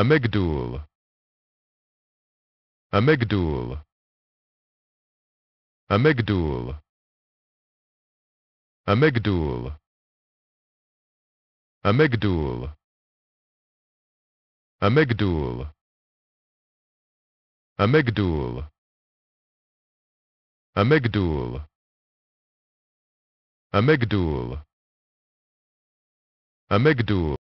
amygdul amygdul amygdul amygdul amygdul amygdul amygdul amygdul amygdul amygdul